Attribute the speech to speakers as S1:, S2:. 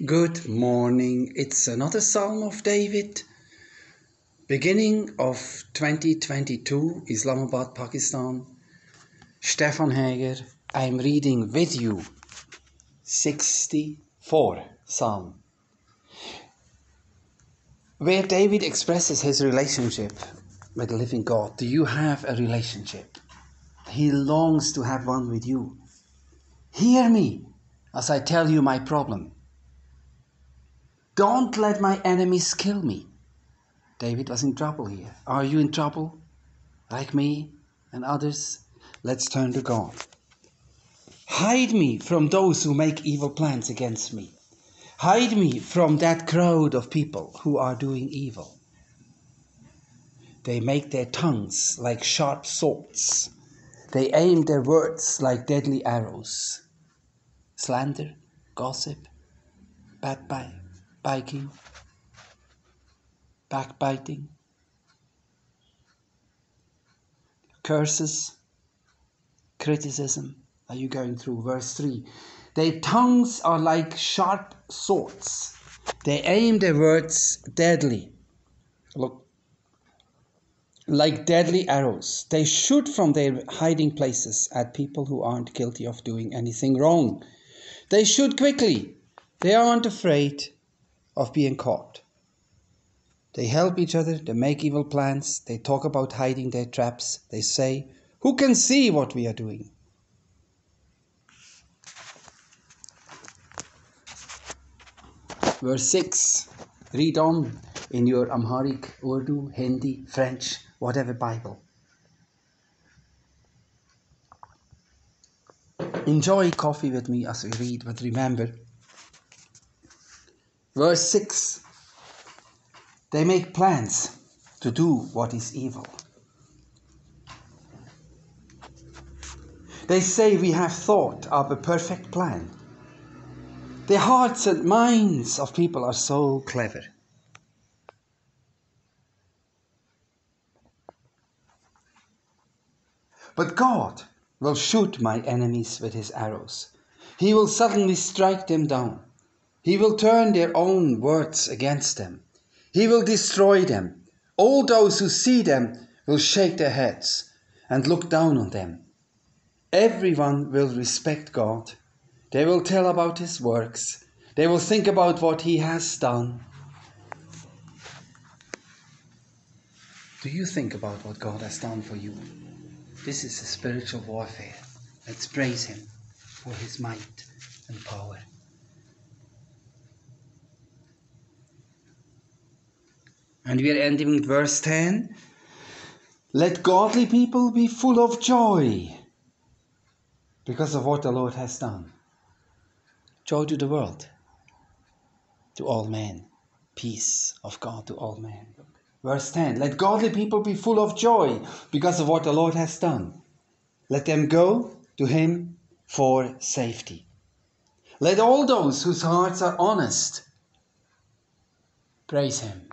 S1: Good morning. It's another Psalm of David. Beginning of 2022, Islamabad, Pakistan. Stefan Heger, I'm reading with you 64 Psalm, where David expresses his relationship with the living God. Do you have a relationship? He longs to have one with you. Hear me as I tell you my problem. Don't let my enemies kill me. David was in trouble here. Are you in trouble? Like me and others? Let's turn to God. Hide me from those who make evil plans against me. Hide me from that crowd of people who are doing evil. They make their tongues like sharp swords. They aim their words like deadly arrows. Slander, gossip, backbite, biking, backbiting, curses, criticism. Are you going through verse 3? Their tongues are like sharp swords. They aim their words deadly. Look, like deadly arrows. They shoot from their hiding places at people who aren't guilty of doing anything wrong. They shoot quickly. They aren't afraid of being caught. They help each other, they make evil plans, they talk about hiding their traps, they say, Who can see what we are doing? Verse 6 Read on in your Amharic, Urdu, Hindi, French, whatever Bible. Enjoy coffee with me as we read, but remember, Verse 6 They make plans to do what is evil. They say we have thought of a perfect plan. The hearts and minds of people are so clever. But God will shoot my enemies with his arrows. He will suddenly strike them down. He will turn their own words against them. He will destroy them. All those who see them will shake their heads and look down on them. Everyone will respect God. They will tell about His works. They will think about what He has done. Do you think about what God has done for you? This is a spiritual warfare. Let's praise Him for His might and power. And we are ending with verse 10. Let godly people be full of joy because of what the Lord has done. Joy to the world, to all men. Peace of God to all men. Verse 10 Let godly people be full of joy because of what the Lord has done. Let them go to Him for safety. Let all those whose hearts are honest praise Him